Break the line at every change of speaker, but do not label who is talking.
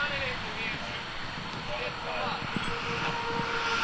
Running into the issue.